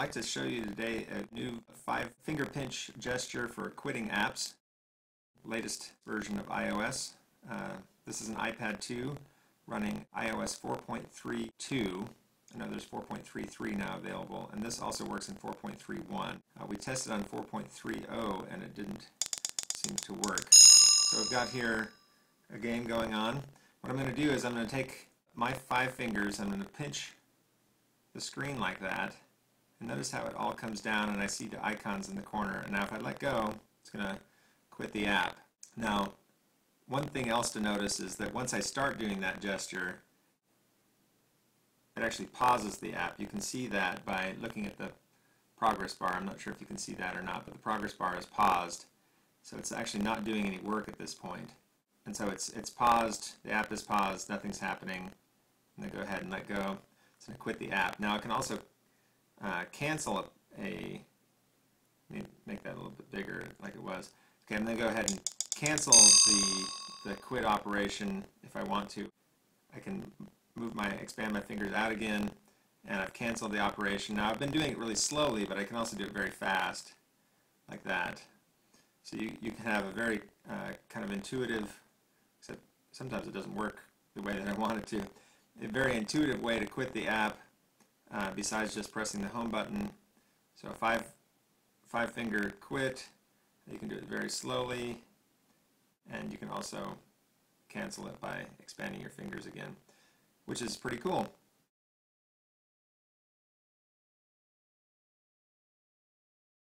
like to show you today a new five finger pinch gesture for quitting apps, latest version of iOS. Uh, this is an iPad 2 running iOS 4.32. I know there's 4.33 now available, and this also works in 4.31. Uh, we tested on 4.30 and it didn't seem to work. So I've got here a game going on. What I'm going to do is I'm going to take my five fingers, I'm going to pinch the screen like that, and notice how it all comes down and I see the icons in the corner. And now if I let go, it's going to quit the app. Now, one thing else to notice is that once I start doing that gesture, it actually pauses the app. You can see that by looking at the progress bar. I'm not sure if you can see that or not, but the progress bar is paused. So it's actually not doing any work at this point. And so it's, it's paused, the app is paused, nothing's happening. And then go ahead and let go. It's going to quit the app. Now I can also uh, cancel a, a, let me make that a little bit bigger like it was. Okay, I'm going to go ahead and cancel the, the quit operation if I want to. I can move my, expand my fingers out again, and I've canceled the operation. Now I've been doing it really slowly, but I can also do it very fast, like that. So you, you can have a very uh, kind of intuitive, except sometimes it doesn't work the way that I want it to, a very intuitive way to quit the app uh, besides just pressing the home button. So five, five finger quit, you can do it very slowly, and you can also cancel it by expanding your fingers again, which is pretty cool.